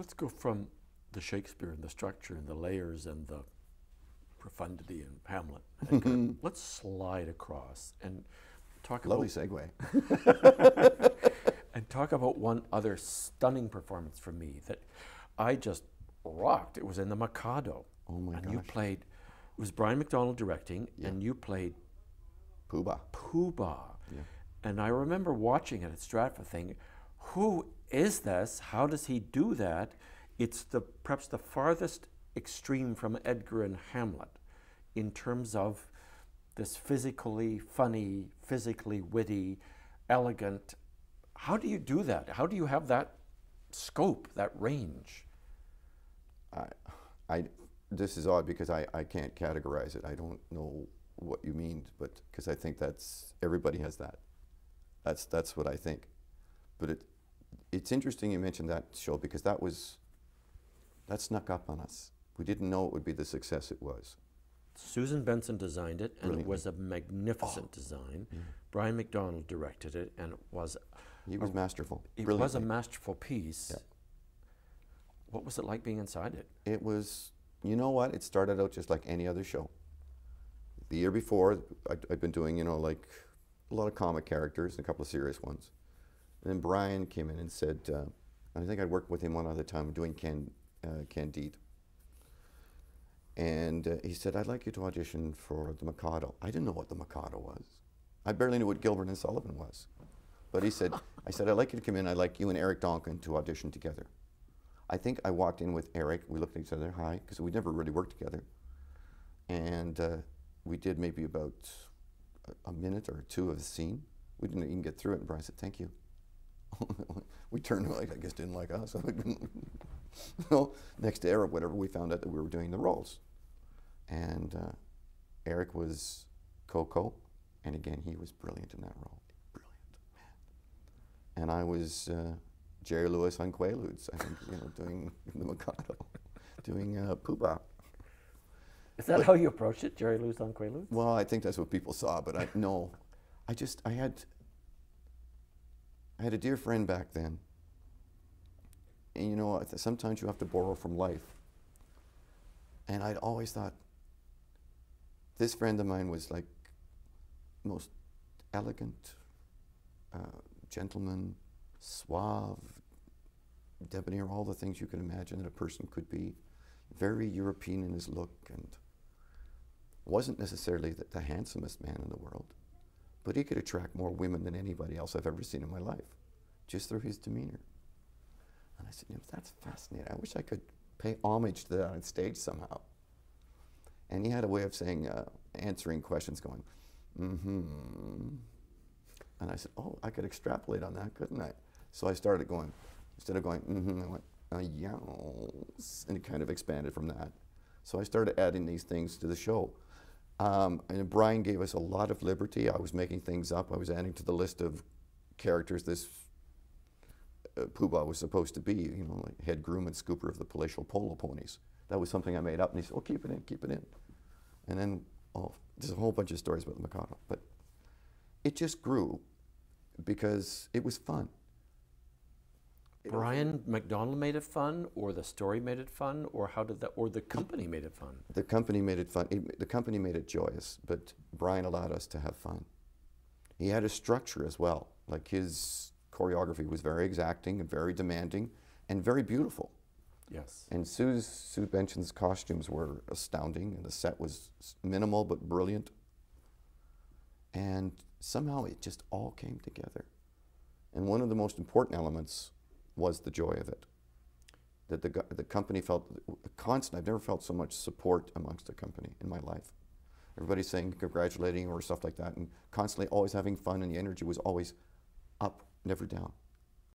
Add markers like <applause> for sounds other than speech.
Let's go from the Shakespeare and the structure and the layers and the profundity in Hamlet. <laughs> Let's slide across and talk Lovely about segue. <laughs> and talk about one other stunning performance for me that I just rocked. It was in the Mikado. Oh my god. and you played. It was Brian McDonald directing, and you played Pooh-Bah. Pooh-Bah. Yeah. And I remember watching it at Stratford thinking, who is this? How does he do that? It's the perhaps the farthest extreme from Edgar and Hamlet in terms of this physically funny, physically witty, elegant. How do you do that? How do you have that scope, that range? I, I, this is odd because I, I can't categorize it. I don't know what you mean, but because I think that's everybody has that. That's that's what I think. But it, it's interesting you mentioned that show because that was, that snuck up on us. We didn't know it would be the success it was. Susan Benson designed it, and it was a magnificent oh. design. Brian McDonald directed it, and it was He was masterful. it was a masterful piece. Yeah. What was it like being inside it? It was, you know what? It started out just like any other show. The year before, I'd, I'd been doing, you know, like a lot of comic characters and a couple of serious ones. And then Brian came in and said, uh, I think I'd worked with him one other time doing Can, uh, Candide. And uh, he said, I'd like you to audition for the Mikado. I didn't know what the Mikado was. I barely knew what Gilbert and Sullivan was. But he said, <laughs> I said, I'd like you to come in. I'd like you and Eric Donkin to audition together. I think I walked in with Eric. We looked at each other, hi, because we'd never really worked together. And uh, we did maybe about a minute or two of the scene. We didn't even get through it. And Brian said, thank you. <laughs> we turned like, I guess, didn't like us. <laughs> well, next to Eric, whatever, we found out that we were doing the roles. And uh, Eric was Ko-Ko. And again, he was brilliant in that role. Brilliant, man. And I was uh, Jerry Lewis on Quaaludes, I think, you know, doing <laughs> the Mikado, doing uh, Pooh-Bah. Is that how you approached it, Jerry Lewis on Quaaludes? Well, I think that's what people saw, but I no, I just I had I had a dear friend back then, and you know sometimes you have to borrow from life, and I'd always thought this friend of mine was like most elegant, uh, gentleman, suave, debonair, all the things you can imagine that a person could be, very European in his look and wasn't necessarily the, the handsomest man in the world, but he could attract more women than anybody else I've ever seen in my life, just through his demeanor. And I said, you know, that's fascinating. I wish I could pay homage to that on stage somehow. And he had a way of saying, uh, answering questions, going, mm-hmm. And I said, oh, I could extrapolate on that, couldn't I? So I started going, instead of going, mm-hmm, I went, uh, yes, and it kind of expanded from that. So I started adding these things to the show. Um, and Brian gave us a lot of liberty. I was making things up. I was adding to the list of characters this uh, Pooh-Bah was supposed to be, you know, like head groom and scooper of the palatial polo ponies. That was something I made up, and he said, "Oh, keep it in, keep it in." And then, oh, there's a whole bunch of stories about the Mikado, but it just grew because it was fun. Brian McDonald made it fun, or the story made it fun, or how did that, or the company made it fun? The company made it fun. It, the company made it joyous, but Brian allowed us to have fun. He had a structure as well. Like his choreography was very exacting and very demanding and very beautiful. Yes. And Sue's, Sue Benson's costumes were astounding, and the set was minimal but brilliant. And somehow it just all came together. And one of the most important elements was the joy of it. That the, the company felt constant. I've never felt so much support amongst the company in my life. Everybody saying congratulating or stuff like that, and constantly always having fun, and the energy was always up, never down.